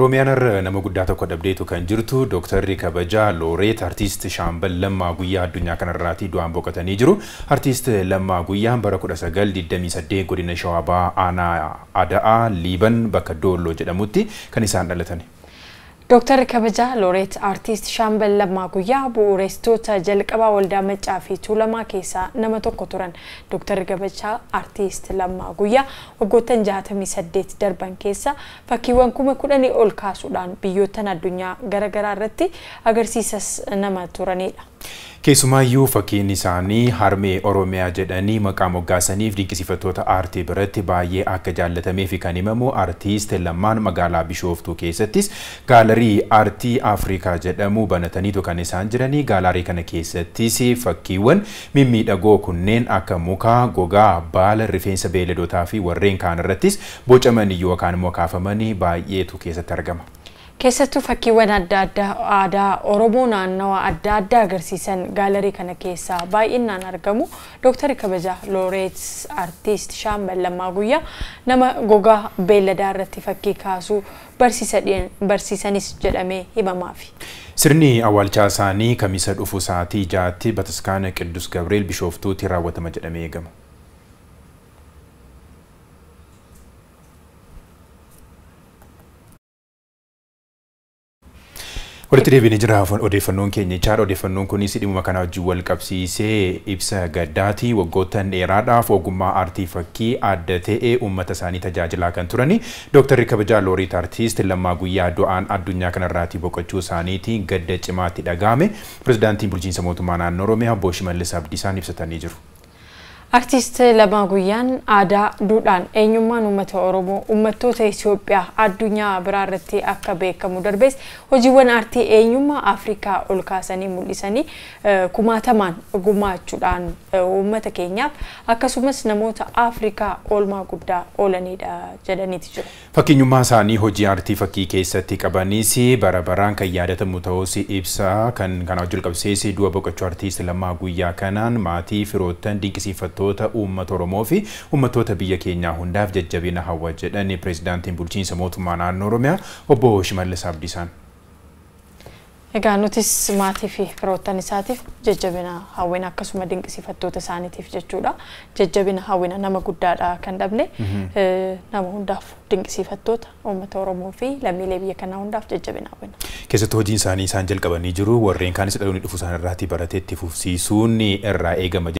Oromiyaan irra nama guddaa tokko dhabdeetu kan jirtu Dooktarri kabajaa Looreet Artiist Shaambal Lammaa Guyyaa addunyaa kanarraatii du'aan boqotanii jiru. Artiist Lammaa Guyyaan bara 1928 godina Shawaa aanaa Ada'aa Liiban bakka Doolloo jedhamutti kan isaan dhalatan. ዶክተር ከበጃ ሎሬት አርቲስት ሻምበል ለማ ጉያ ቡኡሬስቶታ ጀልቀባ ወልዳ መጫፊ ቱለማ ኬሳ ነመ tokko turan ዶክተር ገበቻ አርቲስት ለማ ጉያ ወጎተን jahatamii saddeet darban keessa fakkiiwwan kuma kudhanii ol kaasuudhaan biyyoottan addunyaa garaagaraa irratti agarsiisas nama turanidha. Keessumaayyuu fakkiin isaanii harmee Oromiyaa jedhanii maqaa moggaasaniif dinqisiifattoota aartii biratti baay'ee akka jaallatamee fi kan himamu aartiist Lammaan magaalaa Bishooftuu keessattis gaalarii aartii Afrikaa jedhamu banataniitu kan isaan jiranii gaalarii kana keessattis fakkiiwwan mimmiidhagoo kunneen akka mukaa, gogaa, baala, rifeensa beeyladootaa fi warreen kaan irrattis bocamanii yookaan immoo kaafamanii baay'eetu keessatti argama. Keessattuu fakkiiwwan adda addaa aadaa Oromoo naannawaa adda addaa agarsiisan gaalarii kana keessaa baay'inaan argamu. Dooktarri kabajaa Looreet Aartiist Shaambal Lammaa Guyyaa nama gogaa beelladaa irratti fakkii kaasuu barsiisanis jedhamee himamaafi. Sirni awwaalchaa isaanii kamisa dhufu sa'aatii jaatti bataskaana Qiddus Gabriel Bishooftuutti raawwatama jedhamee eegama. Walitti deebiin jira odeeffannoon keenya jechaadha. Odeeffannoon kunis dhimma kana wajjin wal qabsiisee ibsa gaddaati. Waggoottan dheeraadhaaf ogummaa aartii fakkii adda ta'e uummata isaanii tajaajilaa kan turani. Dooktarri kabajaa Looreet Aartiist Lammaa Guyyaa du'aan addunyaa kanarraatii boqochuu isaaniitiin gadda cimaatti dhagahame. Pirezidaantiin bulchiinsa mootummaa naannoo Oromiyaa Obbo Shimallis Abdiisaan ibsatanii jiru. Artiist Lammaa Guyyaan aadaa, duudhaan, eenyummaan uummata Oromoo, uummattoota Itoophiyaa addunyaa biraa irratti akka beekamu darbees hojiiwwan aartii eenyummaa Afrikaa ol kaasanii mul'isanii kumaatamaan gumaachuudhaan uummata keenyaaf akkasumas namoota Afrikaa oolmaa guddaa oolanidha jedhaniiti jiru. Fakkeenyummaa isaanii hojii aartii fakkii keessatti qabanis bara baraan kan yaadatamu ta'us ibsa kan kana wajjin qabsiisee du'a boqochuu artiist Lammaa Guyyaa kanaan maatii firoottan dinqisiifattoota uummattoota uummata Oromoo fi uummattoota biyya keenyaa hundaaf jajjabina hawwa jedhan pirezidaantiin bulchiinsa mootummaa naannoo Oromiyaa obbo Shimallis Abdiisaan. Egaa nutis maatii fi firoottan isaatiif jajjabina hawwina akkasuma dinqisiifattoota isaaniitiif jechuudha. Jajjabina hawwina nama guddaadha kan dhabne nama hundaaf dinqisiifattoota uummata Oromoo fi lammiilee biyya kanaa hundaaf jajjabina hawwina. Keessattuu hojiin isaanii isaan jalqabanii jiru warreen kaanis dhaloonni dhufu isaaniirraatii baratee itti fufsiisuun irraa eegama.